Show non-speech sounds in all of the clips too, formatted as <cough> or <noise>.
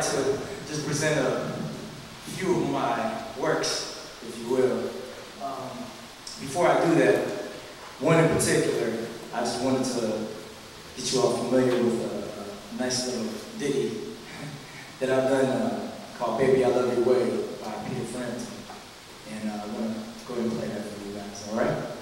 like to just present a few of my works, if you will. Um, before I do that, one in particular, I just wanted to get you all familiar with a, a nice little ditty <laughs> that I've done uh, called Baby I Love Your Way by Peter Frampton. And uh, I want to go ahead and play that for you guys, all right?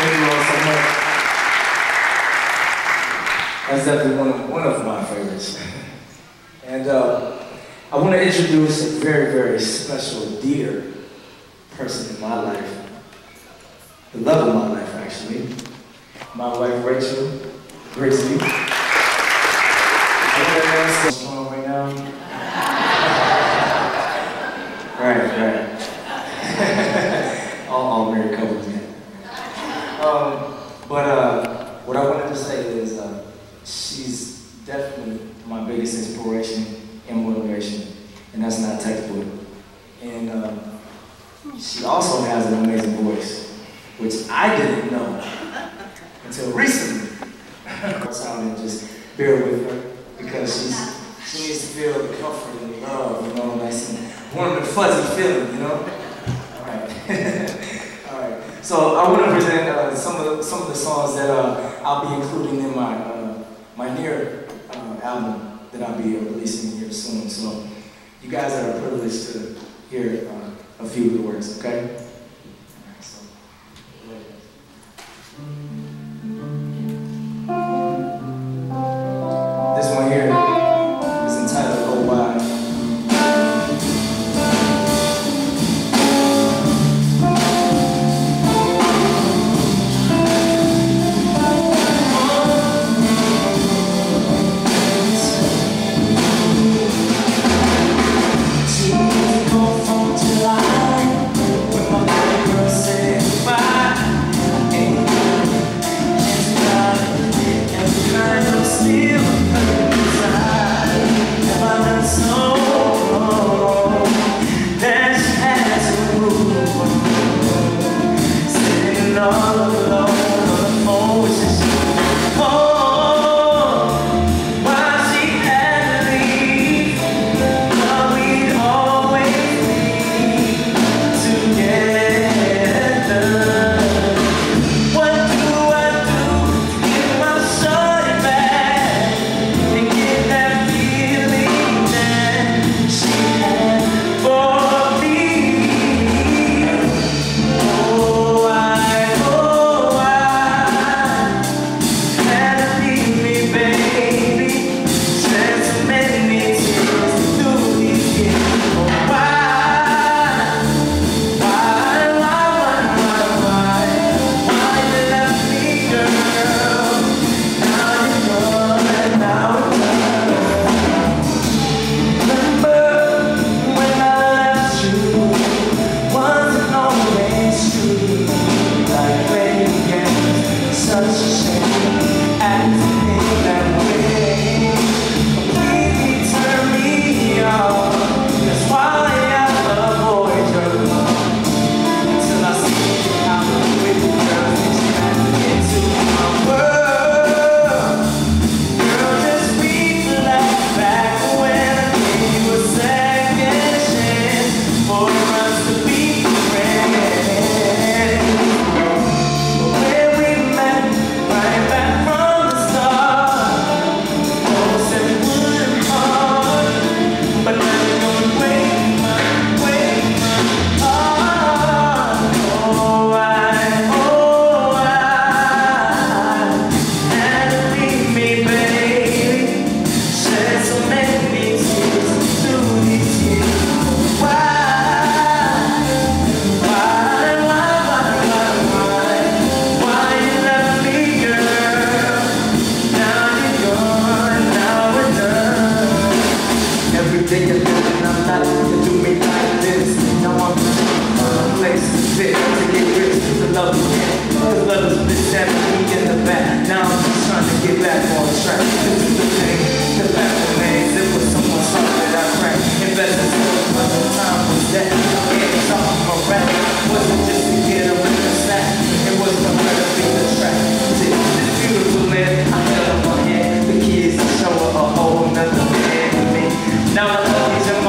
Thank you all so much. That's definitely one of, one of my favorites. and uh, I want to introduce a very, very special, dear person in my life. The love of my life, actually. My wife, Rachel Grigsby. voice, which I didn't know until recently. <laughs> Sounding just bear with her because she's she needs to feel the comfort and the love, you know, nice and warm and fuzzy feeling, you know. All right, <laughs> all right. So I want to present uh, some of the, some of the songs that uh, I'll be including in my uh, my near uh, album that I'll be releasing here soon. So you guys are privileged to hear uh, a few of the words, okay?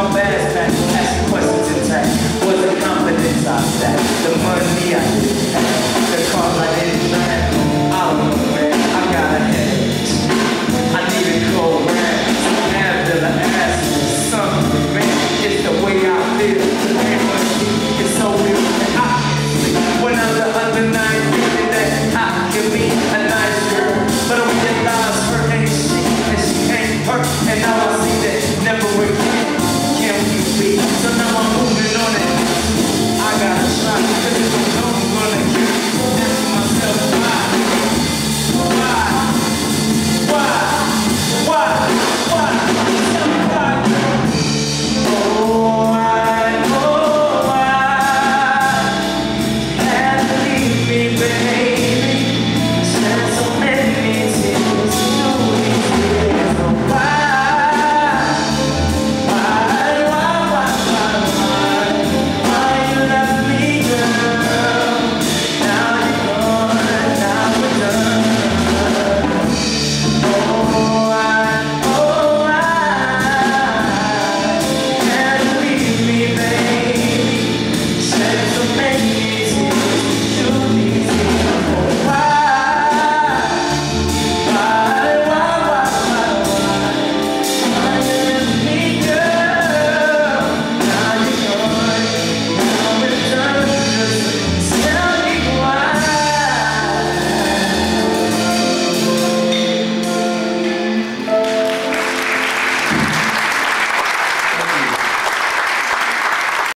my bass pack, asking questions intact. Wasn't confidence I stacked. The money